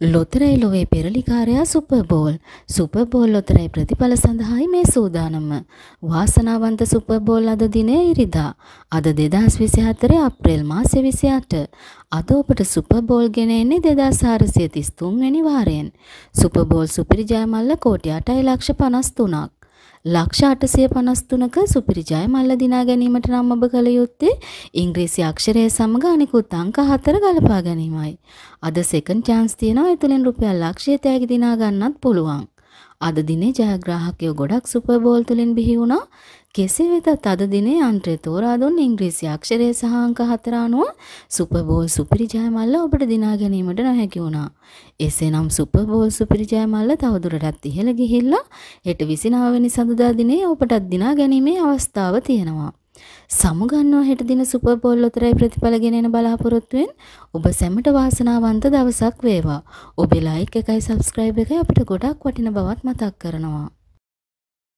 ලොතරැයි ලොවේ පෙරලිකාරයා සුපර්බෝල් සුපර්බෝල් ලොතරැයි ප්‍රතිඵල සඳහායි මේ සූදානම. වාසනාවන්ත සුපර්බෝල් අද දිනේ ඉරිදා. අද දෙදස් විසි හතරේ අප්‍රේල් මාසෙ විසි අට. අද ඔබට සුපර්බෝල් ගෙන එන්නේ දෙදස් හාරසිය තිස්තුන් වැනි වාරයෙන්. සුපර්බෝල් සුපිරිජය මල්ල කෝටි අටයි ලක්ෂ පනස් තුනක්. ලක්ෂ අටසිය පනස්තුනක සුපිරිජය මල්ල දිනා ගැනීමට නම් ඔබ කළ යුත්තේ ඉංග්‍රීසි අක්ෂරය සමඟ අනිකුත් අංක හතර ගලපා ගැනීමයි. අද සෙකන් චාන්ස් තියෙනවා එතුළින් රුපියල් ලක්ෂය තෑගි දිනා ගන්නත් පුළුවන්. අද දිනේ ජයග්‍රාහකයෝ ගොඩක් සුපර්බෝල් තුළින් බිහි වුණා කෙසේ වෙතත් අද දිනේ අන්ත්‍රය තෝරා දුන් ඉංග්‍රීසි අක්ෂරය සහ අංක හතර අනුව සුපර්බෝල් සුපිරි ජය මල්ල ඔබට දිනා ගැනීමට නොහැකි වුණා. එසේනම් සුපර්බෝල් සුපිරි ජය මල්ල තවදුරටත් ඉහළ ගිහිල්ලා හෙට 29 වෙනි සඳුදා දිනේ ඔබටත් දිනා ගැනීමේ අවස්ථාව තියෙනවා. සමුගන්නවා හෙට දින සුපර්බෝල් ලොතරැයි ප්‍රතිඵල ගෙනෙන බලාපොරොත්තුවෙන් ඔබ සැමට වාසනාවන්ත දවසක් වේවා. ඔබේ ලයික් එකයි සබ්ස්ක්‍රයිබ් එකයි අපිට ගොඩක් වටින බවත් මතක් කරනවා.